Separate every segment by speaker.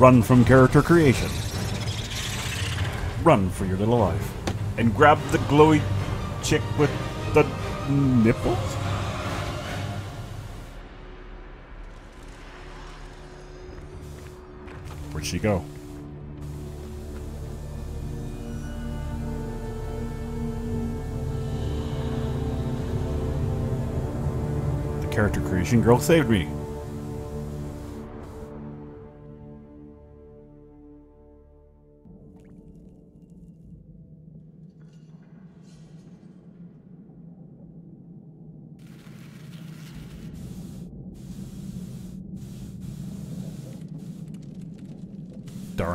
Speaker 1: Run. From character creation. Run for your little life. And grab the glowy chick with the nipples? Where'd she go? The character creation girl saved me.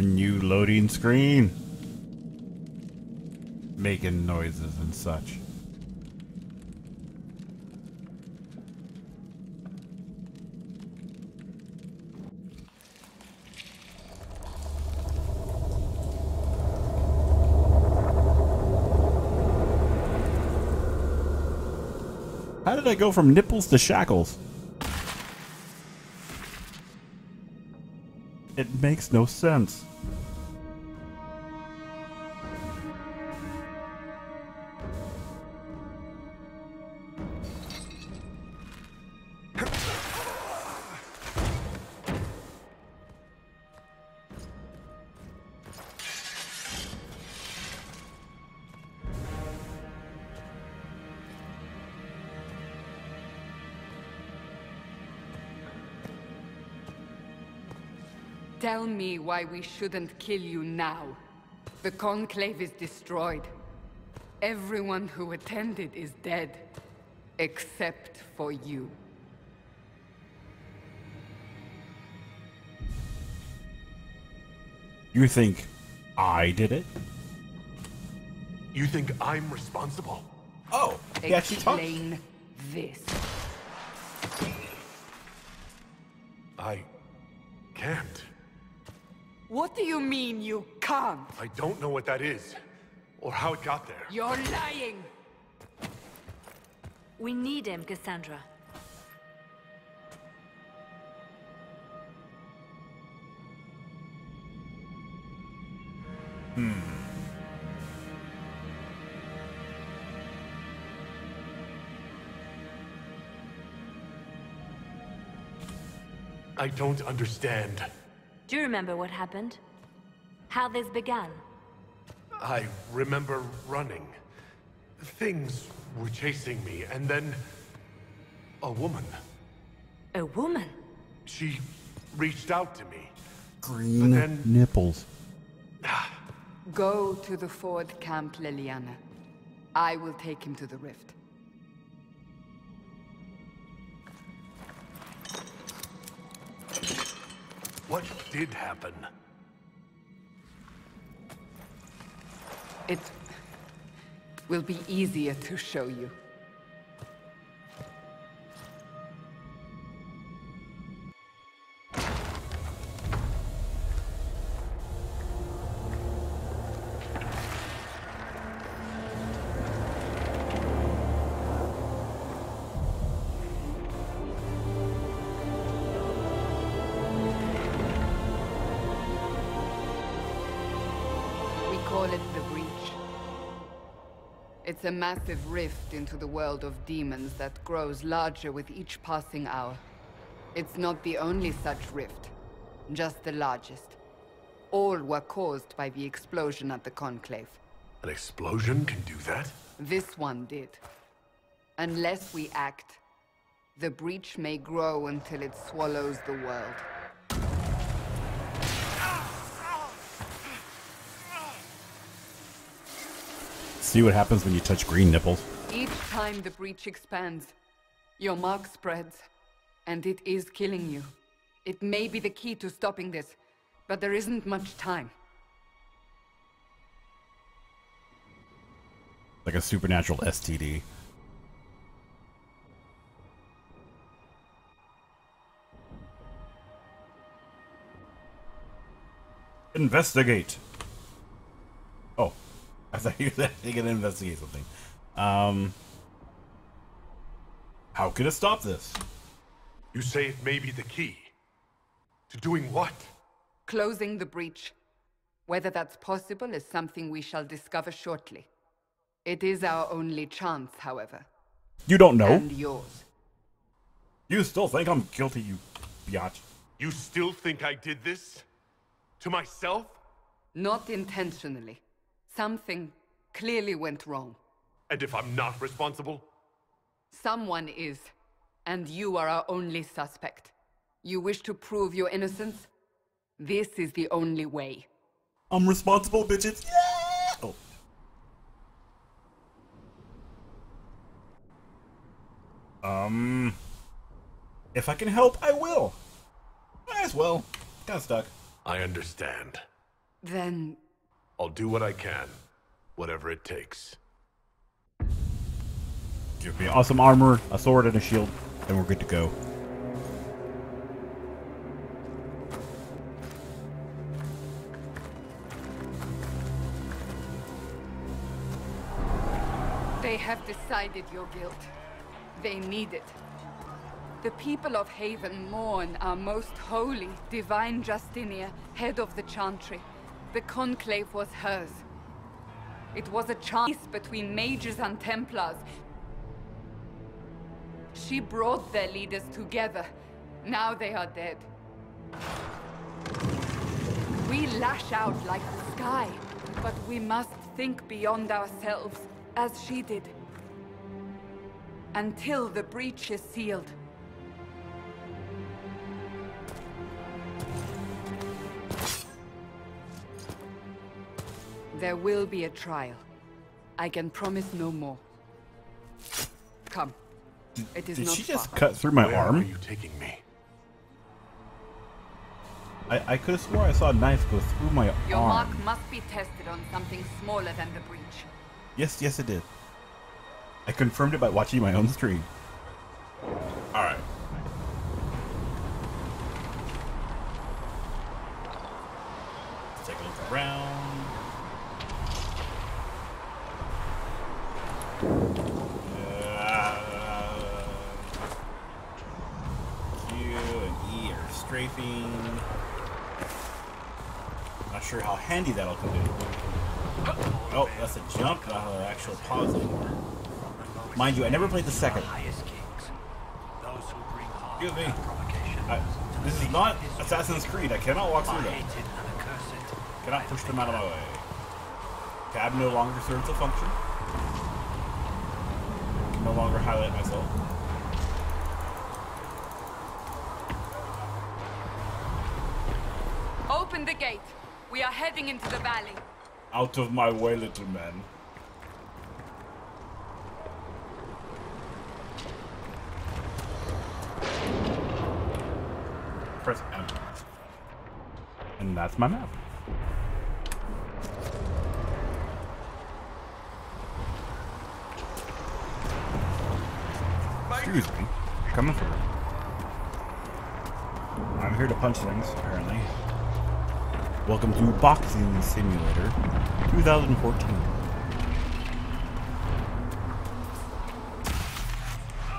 Speaker 1: Darn you, loading screen. Making noises and such. How did I go from nipples to shackles? It makes no sense.
Speaker 2: Tell me why we shouldn't kill you now. The Conclave is destroyed. Everyone who attended is dead. Except for you.
Speaker 1: You think I did it?
Speaker 3: You think I'm responsible?
Speaker 1: Oh, he actually talked.
Speaker 2: Explain this.
Speaker 3: I can't.
Speaker 2: What do you mean you can't?
Speaker 3: I don't know what that is. Or how it got there.
Speaker 2: You're lying!
Speaker 4: We need him, Cassandra. Hmm.
Speaker 3: I don't understand.
Speaker 4: Do you remember what happened? How this began?
Speaker 3: I remember running. Things were chasing me, and then... A woman.
Speaker 4: A woman?
Speaker 3: She reached out to me.
Speaker 1: Green
Speaker 3: then-
Speaker 1: nipples. Ah.
Speaker 2: Go to the Ford Camp, Leliana. I will take him to the rift.
Speaker 3: What did happen?
Speaker 2: It will be easier to show you. Call it the Breach. It's a massive rift into the world of demons that grows larger with each passing hour. It's not the only such rift, just the largest. All were caused by the explosion at the Conclave.
Speaker 3: An explosion can do that?
Speaker 2: This one did. Unless we act, the breach may grow until it swallows the world.
Speaker 1: See what happens when you touch green nipples.
Speaker 2: Each time the breach expands, your mark spreads, and it is killing you. It may be the key to stopping this, but there isn't much time.
Speaker 1: Like a supernatural STD. Investigate. I thought you were actually gonna investigate something. Um, how could it stop this?
Speaker 3: You say it may be the key. To doing what?
Speaker 2: Closing the breach. Whether that's possible is something we shall discover shortly. It is our only chance, however.
Speaker 1: You don't know.
Speaker 2: And yours.
Speaker 1: You still think I'm guilty, you biatch.
Speaker 3: You still think I did this? To myself?
Speaker 2: Not intentionally. Something clearly went wrong.
Speaker 3: And if I'm not responsible?
Speaker 2: Someone is. And you are our only suspect. You wish to prove your innocence? This is the only way.
Speaker 1: I'm responsible, bitches. Yeah! Oh. Um, if I can help, I will. Might as well. Got stuck.
Speaker 3: I understand.
Speaker 2: Then
Speaker 3: I'll do what I can. Whatever it takes.
Speaker 1: Give me awesome armor, a sword, and a shield, and we're good to go.
Speaker 2: They have decided your guilt. They need it. The people of Haven mourn our most holy, divine Justinia, head of the Chantry. The Conclave was hers. It was a chance between mages and Templars. She brought their leaders together. Now they are dead. We lash out like the sky, but we must think beyond ourselves, as she did. Until the breach is sealed. There will be a trial. I can promise no more. Come. It is
Speaker 1: Did
Speaker 2: not
Speaker 1: she just
Speaker 2: far.
Speaker 1: cut through my
Speaker 3: Where are
Speaker 1: arm?
Speaker 3: you taking me?
Speaker 1: I, I could have swore I saw a knife go through my
Speaker 2: Your
Speaker 1: arm.
Speaker 2: Your mark must be tested on something smaller than the breach.
Speaker 1: Yes, yes, it did. I confirmed it by watching my own stream. Alright. Let's take a look around. Uh, Q and Are strafing. Not sure how handy that'll come in. Oh, that's a jump, not an actual pause anymore. Mind you, I never played the second. Excuse me. I, this is not Assassin's Creed. I cannot walk through that. Cannot push them out of my way. Tab no longer serves a function. Can no longer highlight myself.
Speaker 2: We are heading into the valley.
Speaker 1: Out of my way, little man. Press M. And that's my map. Excuse me. Coming through. I'm here to punch things, apparently. Welcome to Boxing Simulator 2014.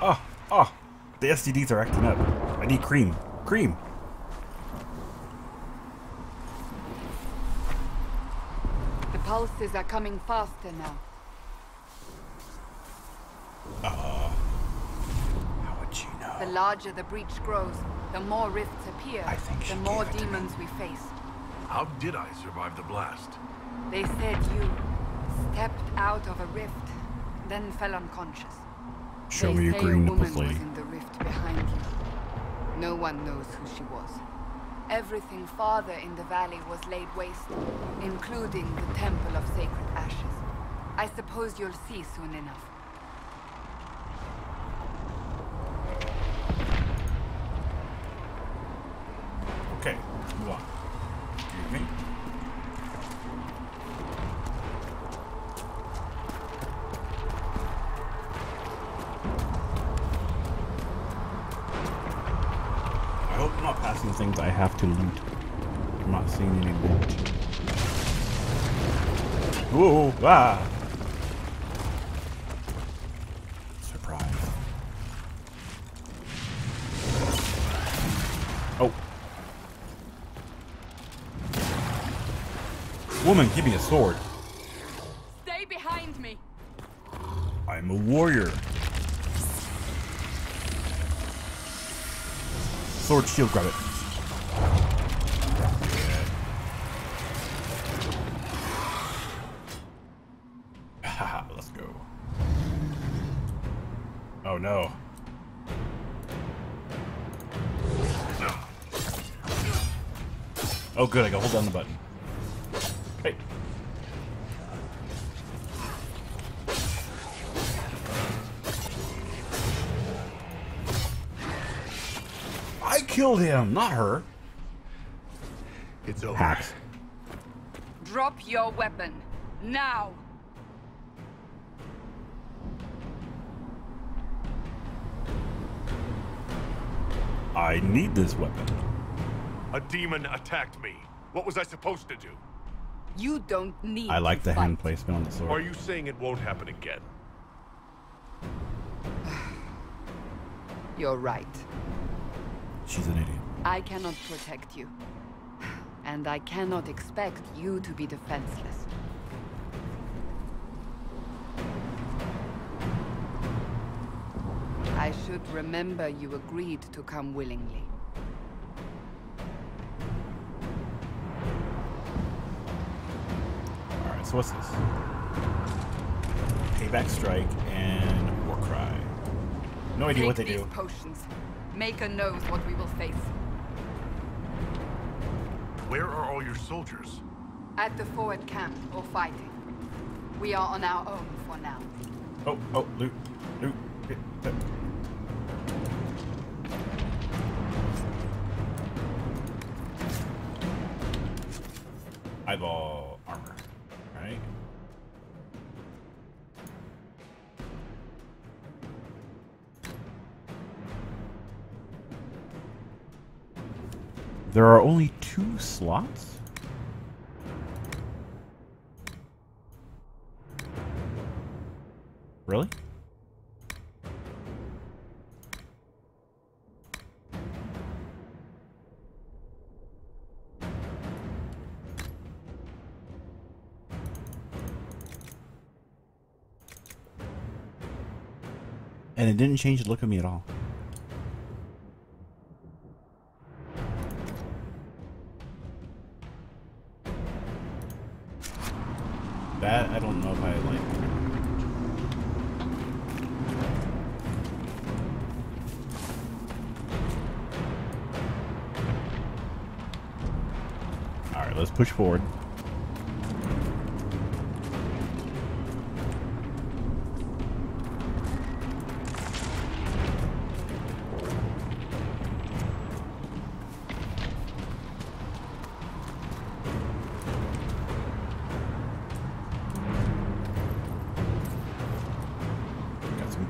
Speaker 1: Oh, ah, oh, ah, the STDs are acting up. I need cream. Cream.
Speaker 2: The pulses are coming faster now.
Speaker 1: Ah, how would you know?
Speaker 2: The larger the breach grows, the more rifts appear,
Speaker 1: I think she
Speaker 2: the more
Speaker 1: gave it to me.
Speaker 2: demons we face.
Speaker 3: How did I survive the blast?
Speaker 2: They said you stepped out of a rift, then fell unconscious.
Speaker 1: Show
Speaker 2: they
Speaker 1: me your green
Speaker 2: a woman
Speaker 1: nipples, lady.
Speaker 2: was in the rift behind you. No one knows who she was. Everything farther in the valley was laid waste, including the Temple of Sacred Ashes. I suppose you'll see soon enough.
Speaker 1: These are the things I have to loot. I'm not seeing any loot. Ooh! Ah! Surprise. Oh. Woman, give me a sword.
Speaker 2: Stay behind me.
Speaker 1: I'm a warrior. Sword, shield, grab it. Oh no. Oh good, I can hold down the button. Hey. I killed him, not her.
Speaker 3: It's over.
Speaker 1: Hacks.
Speaker 2: Drop your weapon. Now.
Speaker 1: I need this weapon.
Speaker 3: A demon attacked me. What was I supposed to do?
Speaker 2: You don't need
Speaker 1: I like
Speaker 2: to
Speaker 1: the
Speaker 2: fight.
Speaker 1: hand placement on the
Speaker 3: sword. are you saying it won't happen again?
Speaker 2: You're right.
Speaker 1: She's an idiot.
Speaker 2: I cannot protect you. And I cannot expect you to be defenseless. I should remember you agreed to come willingly.
Speaker 1: Alright, so what's this? Payback Strike and War Cry. No idea
Speaker 2: Take
Speaker 1: what they
Speaker 2: these
Speaker 1: do.
Speaker 2: potions. Maker knows what we will face.
Speaker 3: Where are all your soldiers?
Speaker 2: At the forward camp or fighting. We are on our own for now.
Speaker 1: Oh, oh, loot, loot. There are only two slots? Really? And it didn't change the look of me at all.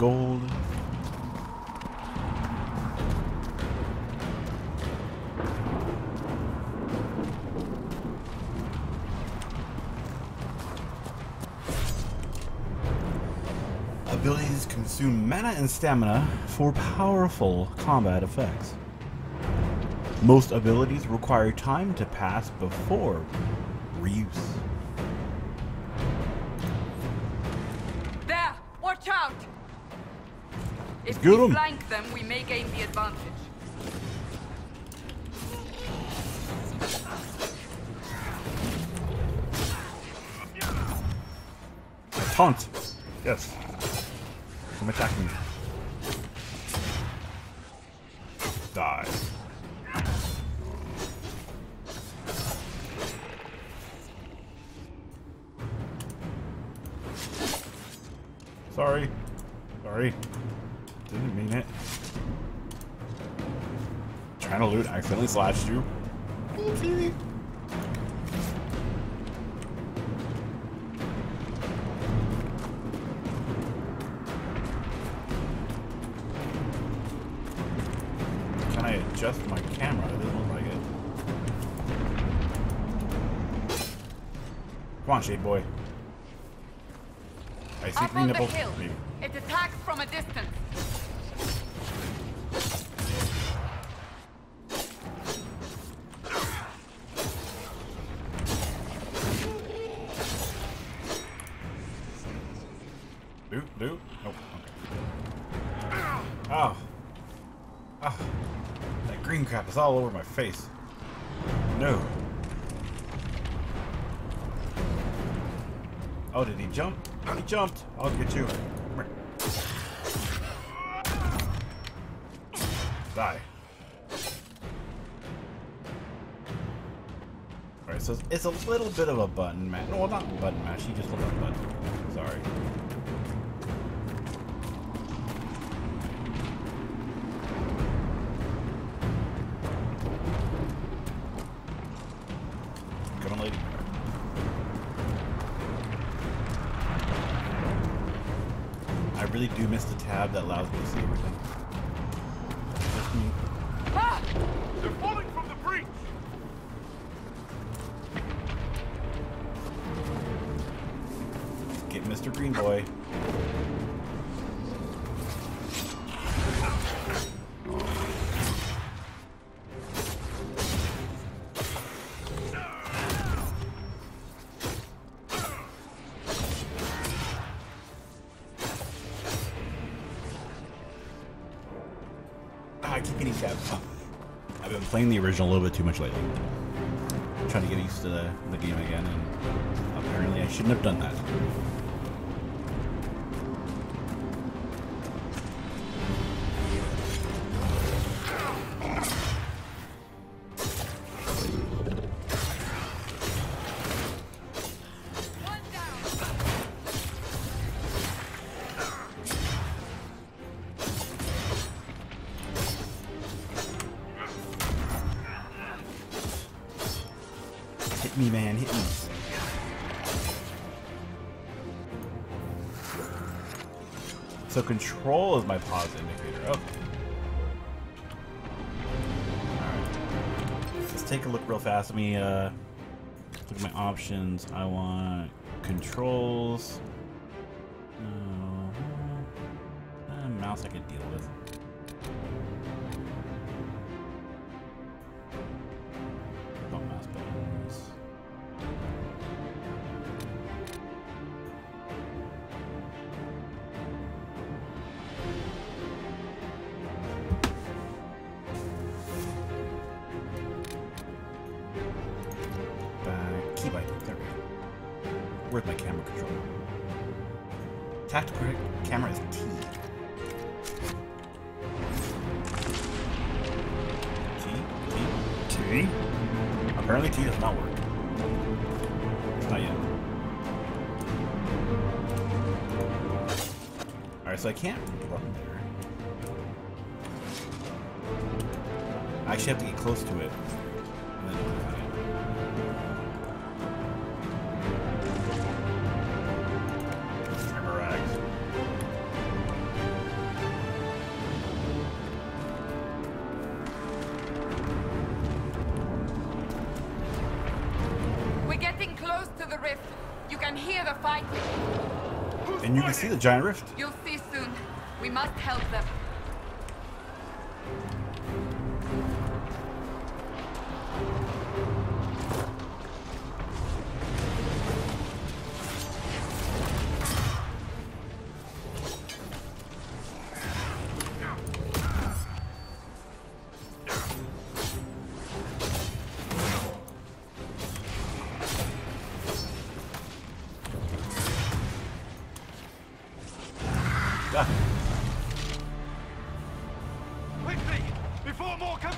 Speaker 1: Gold. Abilities consume mana and stamina for powerful combat effects. Most abilities require time to pass before reuse.
Speaker 2: If
Speaker 1: Get
Speaker 2: we
Speaker 1: 'em.
Speaker 2: flank them, we may gain the advantage.
Speaker 1: Taunt. Yes. Come attack me. Die. Sorry. Sorry. Accidentally slashed you. Oopsie. Can I adjust my camera? It doesn't look like it. Come on, Shade Boy. I see
Speaker 2: Up
Speaker 1: green
Speaker 2: the
Speaker 1: nipples.
Speaker 2: hill.
Speaker 1: Maybe.
Speaker 2: It attacks from a distance.
Speaker 1: Is all over my face. No. Oh, did he jump? He jumped. I'll get you. Die. Alright, so it's a little bit of a button. No, well, not button mash. He just looked like button. Sorry. Tab that allows me to see everything. I've, I've been playing the original a little bit too much lately. trying to get used to the, the game again, and apparently I shouldn't have done that. Hit me, man, hit me. So control is my pause indicator. Okay. Let's take a look real fast. Let me uh, look at my options. I want controls. Where's my camera controller? Tactical camera is T. T? T? T? Apparently T does not work. Not yet. Alright, so I can't run there. I actually have to get close to it.
Speaker 2: Rift. You can hear the fighting.
Speaker 1: And you can see the giant rift.
Speaker 2: You'll see soon. We must help them.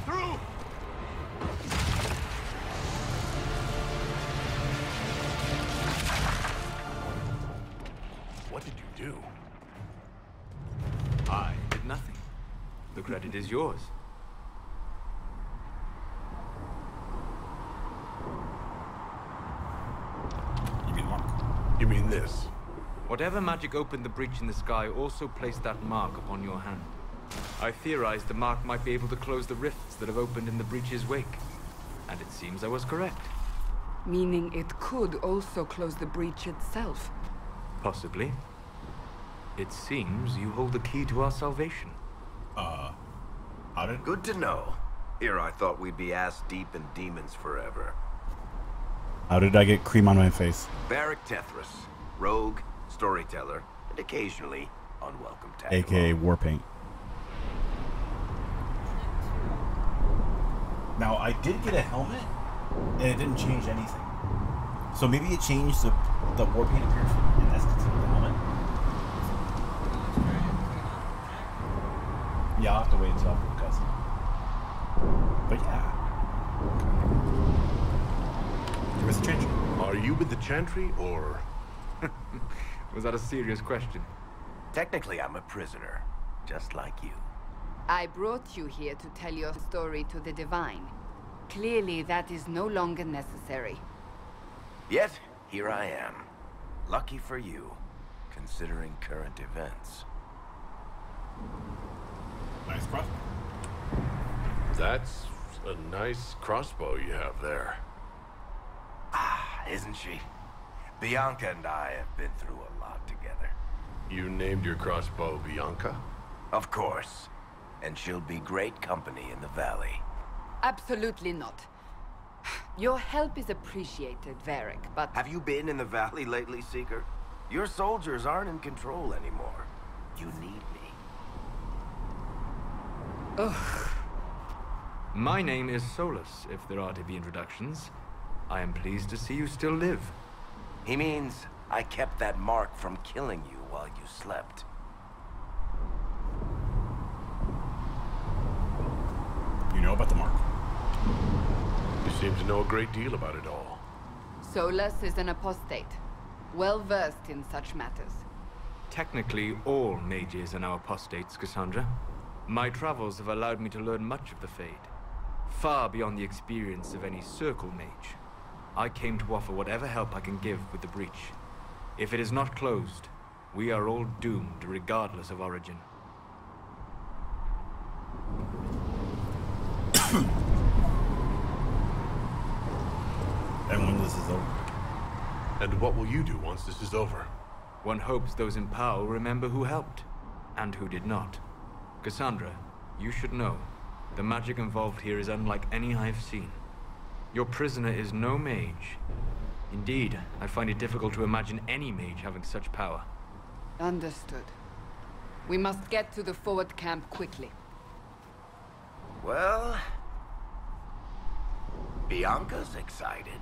Speaker 3: Through! What did you do?
Speaker 5: I did nothing. The credit is yours.
Speaker 1: you mean mark.
Speaker 3: You mean this?
Speaker 5: Whatever magic opened the breach in the sky also placed that mark upon your hand. I theorized the mark might be able to close the rifts that have opened in the breach's wake. And it seems I was correct.
Speaker 2: Meaning it could also close the breach itself.
Speaker 5: Possibly. It seems you hold the key to our salvation.
Speaker 1: Uh, How did?
Speaker 6: Good to know. Here I thought we'd be ass deep in demons forever.
Speaker 1: How did I get cream on my face?
Speaker 6: Varric Tethras, rogue, storyteller, and occasionally unwelcome tag.
Speaker 1: aka
Speaker 6: along.
Speaker 1: Warpaint. Now I did get a helmet, and it didn't change anything. So maybe it changed the the Warpaint appearance, and that's considered the helmet. Yeah, I'll have to wait until after the cutscene. But yeah, there was a change.
Speaker 3: Are you with the Chantry, or...
Speaker 5: Was that a serious question?
Speaker 6: Technically, I'm a prisoner, just like you.
Speaker 2: I brought you here to tell your story to the Divine. Clearly, that is no longer necessary.
Speaker 6: Yet, here I am. Lucky for you, considering current events.
Speaker 1: Nice crossbow.
Speaker 3: That's a nice crossbow you have there.
Speaker 6: Ah, isn't she? Bianca and I have been through a lot together.
Speaker 3: You named your crossbow Bianca?
Speaker 6: Of course. And she'll be great company in the valley.
Speaker 2: Absolutely not. Your help is appreciated, Varric, but...
Speaker 6: Have you been in the valley lately, Seeker? Your soldiers aren't in control anymore. You need me. Ugh.
Speaker 5: My name is Solas, if there are to be introductions. I am pleased to see you still live.
Speaker 6: He means I kept that mark from killing you while you slept.
Speaker 1: Know about the mark.
Speaker 3: You seem to know a great deal about it all.
Speaker 2: Solas is an apostate, well-versed in such matters.
Speaker 5: Technically, all mages are now apostates, Cassandra. My travels have allowed me to learn much of the Fade, far beyond the experience of any Circle mage. I came to offer whatever help I can give with the breach. If it is not closed, we are all doomed regardless of origin.
Speaker 1: And when this is over.
Speaker 3: And what will you do once this is over?
Speaker 5: One hopes those in power will remember who helped, and who did not. Cassandra, you should know, the magic involved here is unlike any I have seen. Your prisoner is no mage. Indeed, I find it difficult to imagine any mage having such power.
Speaker 2: Understood. We must get to the forward camp quickly.
Speaker 6: Well... Bianca's excited.